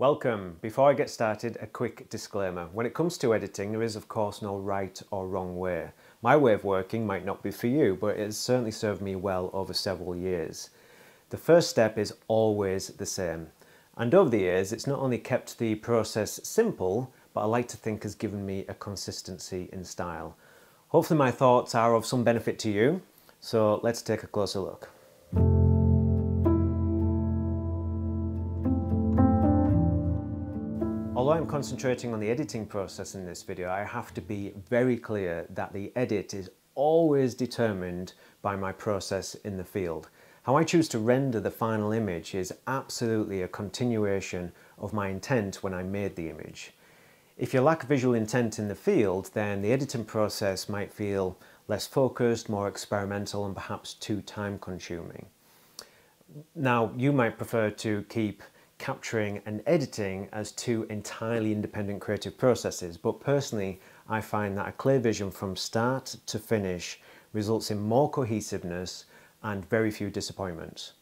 Welcome. Before I get started, a quick disclaimer. When it comes to editing, there is of course no right or wrong way. My way of working might not be for you, but it has certainly served me well over several years. The first step is always the same. And over the years, it's not only kept the process simple, but I like to think has given me a consistency in style. Hopefully my thoughts are of some benefit to you, so let's take a closer look. Although I'm concentrating on the editing process in this video, I have to be very clear that the edit is always determined by my process in the field. How I choose to render the final image is absolutely a continuation of my intent when I made the image. If you lack visual intent in the field, then the editing process might feel less focused, more experimental, and perhaps too time consuming. Now, you might prefer to keep capturing and editing as two entirely independent creative processes, but personally I find that a clear vision from start to finish results in more cohesiveness and very few disappointments.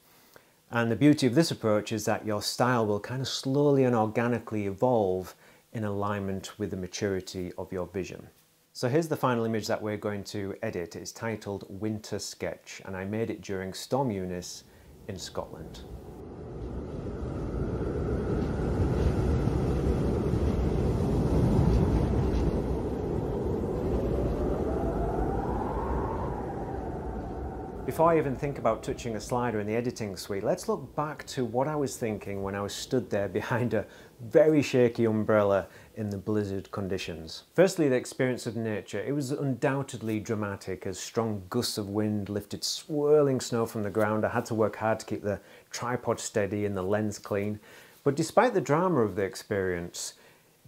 And the beauty of this approach is that your style will kind of slowly and organically evolve in alignment with the maturity of your vision. So here's the final image that we're going to edit. It's titled Winter Sketch and I made it during Storm Eunice in Scotland. Before I even think about touching a slider in the editing suite, let's look back to what I was thinking when I was stood there behind a very shaky umbrella in the blizzard conditions. Firstly, the experience of nature. It was undoubtedly dramatic as strong gusts of wind lifted swirling snow from the ground. I had to work hard to keep the tripod steady and the lens clean. But despite the drama of the experience,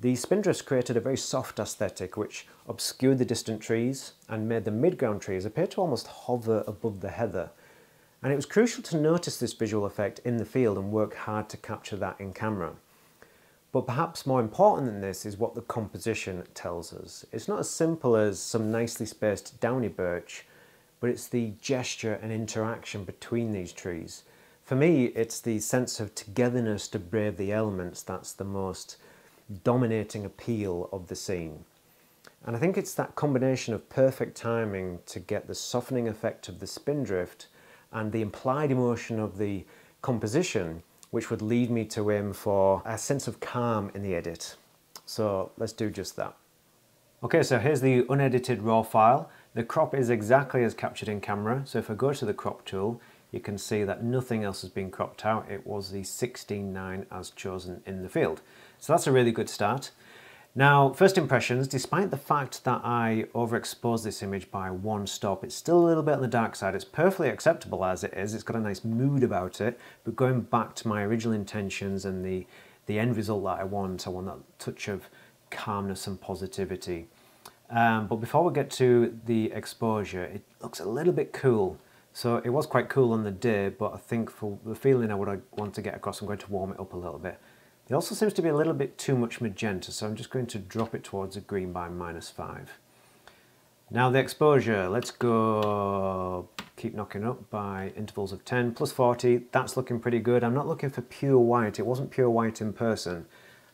the spindrifts created a very soft aesthetic which obscured the distant trees and made the midground trees appear to almost hover above the heather. And it was crucial to notice this visual effect in the field and work hard to capture that in camera. But perhaps more important than this is what the composition tells us. It's not as simple as some nicely spaced downy birch, but it's the gesture and interaction between these trees. For me, it's the sense of togetherness to brave the elements that's the most dominating appeal of the scene. And I think it's that combination of perfect timing to get the softening effect of the spindrift and the implied emotion of the composition which would lead me to aim for a sense of calm in the edit. So let's do just that. Okay, so here's the unedited raw file. The crop is exactly as captured in camera. So if I go to the crop tool, you can see that nothing else has been cropped out. It was the 16.9 as chosen in the field. So that's a really good start. Now, first impressions, despite the fact that I overexposed this image by one stop, it's still a little bit on the dark side. It's perfectly acceptable as it is. It's got a nice mood about it, but going back to my original intentions and the, the end result that I want, I want that touch of calmness and positivity. Um, but before we get to the exposure, it looks a little bit cool. So it was quite cool on the day, but I think for the feeling I would want to get across, I'm going to warm it up a little bit. It also seems to be a little bit too much magenta, so I'm just going to drop it towards a green by minus 5. Now the exposure, let's go keep knocking up by intervals of 10 plus 40. That's looking pretty good. I'm not looking for pure white. It wasn't pure white in person,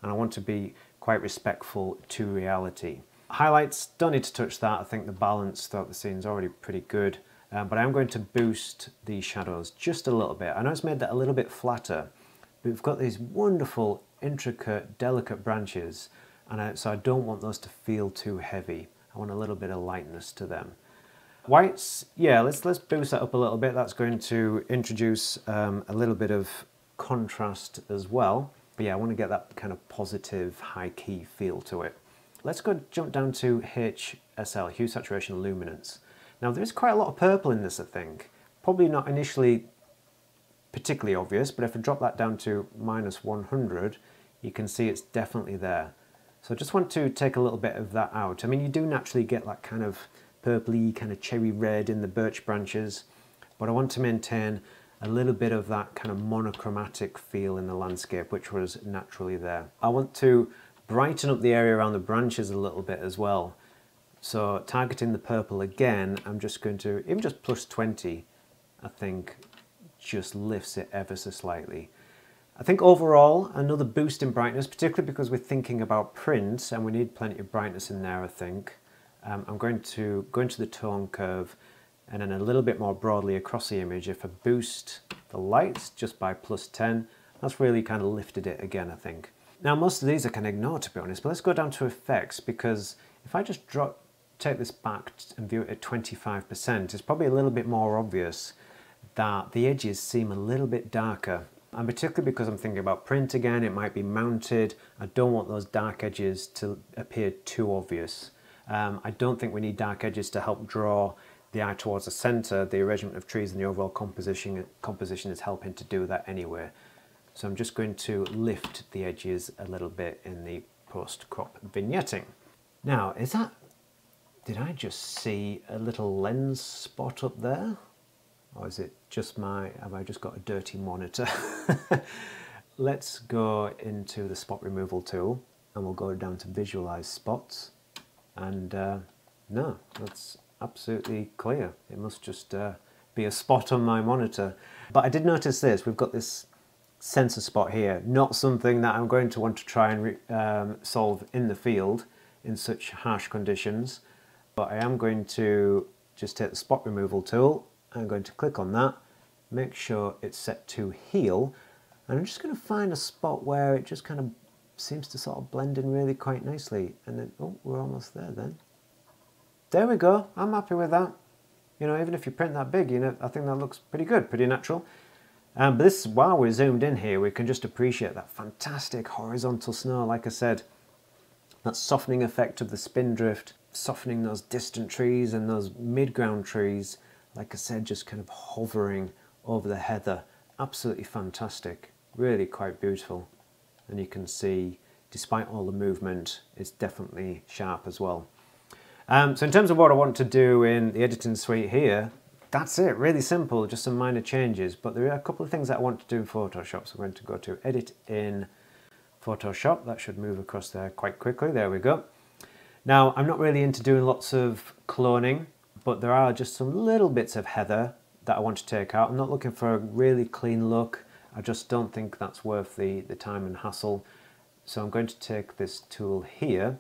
and I want to be quite respectful to reality. Highlights, don't need to touch that. I think the balance throughout the scene is already pretty good, uh, but I'm going to boost the shadows just a little bit. I know it's made that a little bit flatter, we've got these wonderful, intricate, delicate branches, and I, so I don't want those to feel too heavy. I want a little bit of lightness to them. Whites, yeah, let's, let's boost that up a little bit. That's going to introduce um, a little bit of contrast as well. But yeah, I want to get that kind of positive, high key feel to it. Let's go jump down to HSL, Hue Saturation Luminance. Now there is quite a lot of purple in this, I think. Probably not initially particularly obvious, but if I drop that down to minus 100, you can see it's definitely there. So I just want to take a little bit of that out. I mean, you do naturally get that kind of purpley, kind of cherry red in the birch branches, but I want to maintain a little bit of that kind of monochromatic feel in the landscape, which was naturally there. I want to brighten up the area around the branches a little bit as well. So targeting the purple again, I'm just going to, even just plus 20, I think just lifts it ever so slightly. I think overall, another boost in brightness, particularly because we're thinking about print and we need plenty of brightness in there, I think. Um, I'm going to go into the tone curve and then a little bit more broadly across the image. If I boost the lights just by plus 10, that's really kind of lifted it again, I think. Now, most of these I can ignore, to be honest, but let's go down to effects because if I just drop, take this back and view it at 25%, it's probably a little bit more obvious that the edges seem a little bit darker. And particularly because I'm thinking about print again, it might be mounted. I don't want those dark edges to appear too obvious. Um, I don't think we need dark edges to help draw the eye towards the center. The arrangement of trees and the overall composition, composition is helping to do that anyway. So I'm just going to lift the edges a little bit in the post-crop vignetting. Now, is that, did I just see a little lens spot up there? Or is it just my, have I just got a dirty monitor? Let's go into the spot removal tool and we'll go down to visualize spots. And uh, no, that's absolutely clear. It must just uh, be a spot on my monitor. But I did notice this, we've got this sensor spot here, not something that I'm going to want to try and um, solve in the field in such harsh conditions, but I am going to just take the spot removal tool, I'm going to click on that, make sure it's set to heal, and I'm just going to find a spot where it just kind of seems to sort of blend in really quite nicely, and then, oh, we're almost there then. There we go, I'm happy with that. You know, even if you print that big, you know, I think that looks pretty good, pretty natural. Um, but this, while we're zoomed in here, we can just appreciate that fantastic horizontal snow. Like I said, that softening effect of the spindrift, softening those distant trees and those mid-ground trees. Like I said, just kind of hovering over the heather. Absolutely fantastic. Really quite beautiful. And you can see, despite all the movement, it's definitely sharp as well. Um, so in terms of what I want to do in the editing suite here, that's it, really simple, just some minor changes. But there are a couple of things that I want to do in Photoshop. So I'm going to go to Edit in Photoshop. That should move across there quite quickly. There we go. Now, I'm not really into doing lots of cloning, but there are just some little bits of heather that I want to take out. I'm not looking for a really clean look. I just don't think that's worth the, the time and hassle. So I'm going to take this tool here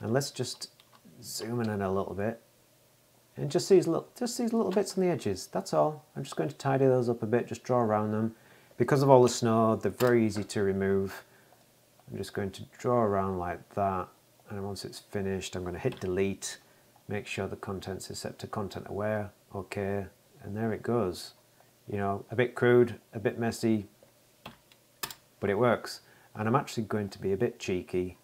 and let's just zoom in a little bit and just these little, just these little bits on the edges, that's all. I'm just going to tidy those up a bit, just draw around them. Because of all the snow, they're very easy to remove. I'm just going to draw around like that. And once it's finished, I'm going to hit delete, make sure the contents is set to content aware, okay, and there it goes. You know, a bit crude, a bit messy, but it works. And I'm actually going to be a bit cheeky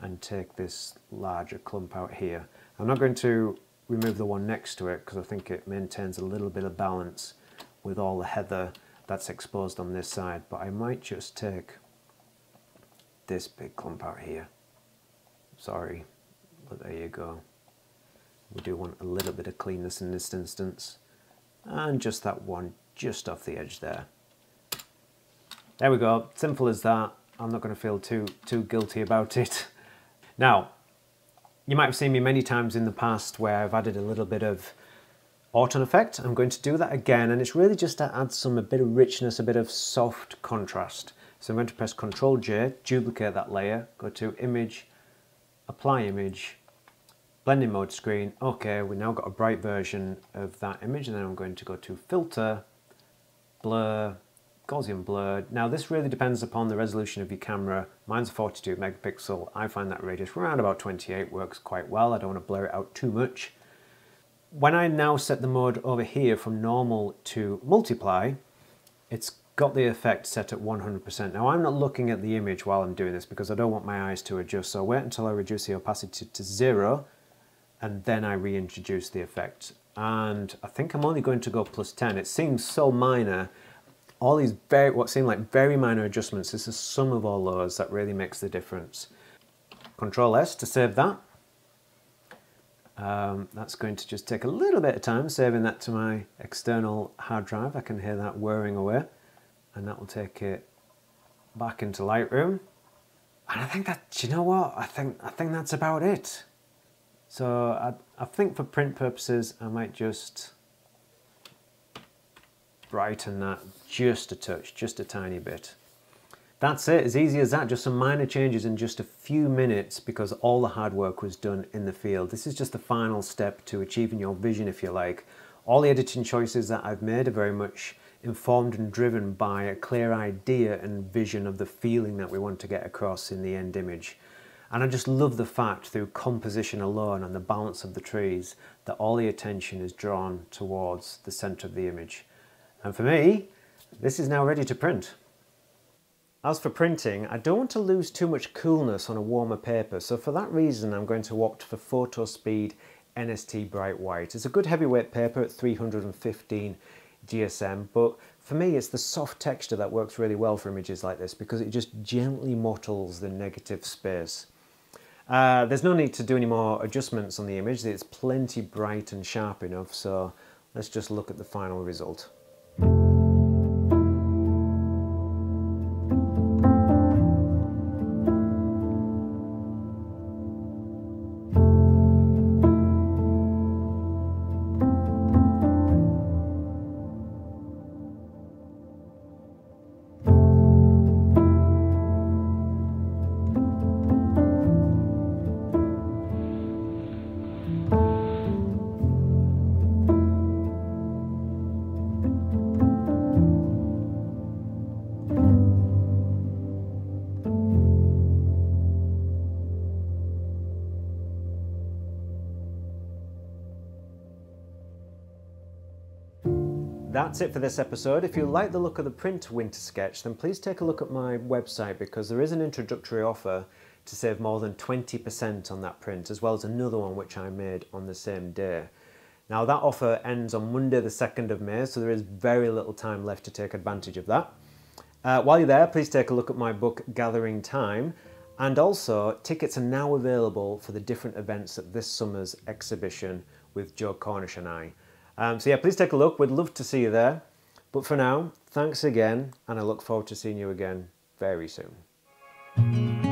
and take this larger clump out here. I'm not going to remove the one next to it because I think it maintains a little bit of balance with all the heather that's exposed on this side but I might just take this big clump out here sorry but there you go we do want a little bit of cleanness in this instance. And just that one just off the edge there. There we go. Simple as that. I'm not going to feel too too guilty about it. Now you might have seen me many times in the past where I've added a little bit of Orton effect. I'm going to do that again and it's really just to add some a bit of richness, a bit of soft contrast. So I'm going to press Ctrl J, duplicate that layer, go to Image, Apply Image, Blending Mode screen. Okay, we've now got a bright version of that image and then I'm going to go to Filter, Blur, Gaussian blur. Now this really depends upon the resolution of your camera. Mine's 42 megapixel. I find that radius around about 28 works quite well. I don't want to blur it out too much. When I now set the mode over here from normal to multiply, it's got the effect set at 100%. Now I'm not looking at the image while I'm doing this because I don't want my eyes to adjust. So I'll wait until I reduce the opacity to zero and then I reintroduce the effect. And I think I'm only going to go plus 10. It seems so minor all these very, what seem like very minor adjustments, this is sum of all those that really makes the difference. Control S to save that. Um, that's going to just take a little bit of time saving that to my external hard drive. I can hear that whirring away and that will take it back into Lightroom. And I think that, you know what, I think, I think that's about it. So I, I think for print purposes, I might just brighten that just a touch, just a tiny bit. That's it, as easy as that, just some minor changes in just a few minutes because all the hard work was done in the field. This is just the final step to achieving your vision, if you like. All the editing choices that I've made are very much informed and driven by a clear idea and vision of the feeling that we want to get across in the end image. And I just love the fact through composition alone and the balance of the trees that all the attention is drawn towards the center of the image. And for me, this is now ready to print. As for printing, I don't want to lose too much coolness on a warmer paper, so for that reason I'm going to opt for Fotospeed NST Bright White. It's a good heavyweight paper at 315 GSM, but for me it's the soft texture that works really well for images like this because it just gently mottles the negative space. Uh, there's no need to do any more adjustments on the image, it's plenty bright and sharp enough, so let's just look at the final result. That's it for this episode. If you like the look of the print winter sketch, then please take a look at my website because there is an introductory offer to save more than 20% on that print, as well as another one which I made on the same day. Now that offer ends on Monday the 2nd of May, so there is very little time left to take advantage of that. Uh, while you're there, please take a look at my book Gathering Time, and also tickets are now available for the different events at this summer's exhibition with Joe Cornish and I. Um, so yeah, please take a look. We'd love to see you there. But for now, thanks again, and I look forward to seeing you again very soon.